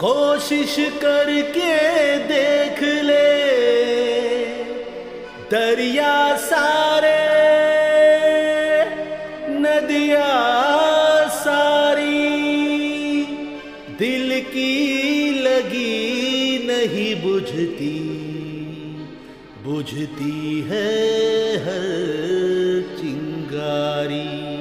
कोशिश करके देख ले। दरिया सारे, नदिया सारी। दिल की लगी नहीं बुझती बुझती है हर चिंगारी।